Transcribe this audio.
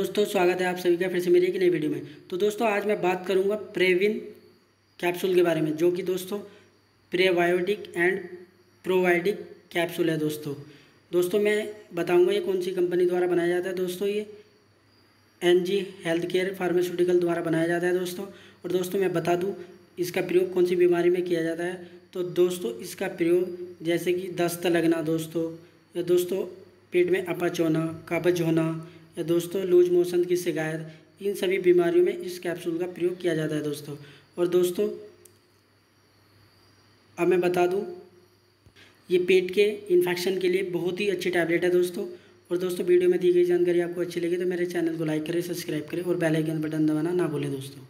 दोस्तों, स्वागत है आप सभी का फिर से मेरी एक नई वीडियो में। तो दोस्तों, आज मैं बात करूँगा प्रेविन कैप्सूल के बारे में, जो कि दोस्तों प्रेबायोटिक एंड प्रोबायोटिक कैप्सूल है दोस्तों। दोस्तों, मैं बताऊँगा ये कौन सी कंपनी द्वारा बनाया जाता है दोस्तों ये। N G health care pharmaceutical द्वारा बनाया जाता है दोस्तों। और दोस्तों, मैं बता दूँ, इसका प्रयोग कौन सी बीमारी में किया जाता है। तो दोस्तों, इसका प्रयोग जैसे कि दस्त लगना दोस्तों, या दोस्तों, पेट में अपच होना कब्ज होना या दोस्तों, लूज मोशन की शिकायत इन सभी बीमारियों में इस कैप्सूल का प्रयोग किया जाता है दोस्तों। और दोस्तों, अब मैं बता दूँ, ये पेट के इन्फेक्शन के लिए बहुत ही अच्छी टैबलेट है दोस्तों। और दोस्तों, वीडियो में दी गई जानकारी आपको अच्छी लगी तो मेरे चैनल को लाइक करें सब्सक्राइब करें और बेल आइकन बटन दबाना ना भूलें दोस्तों।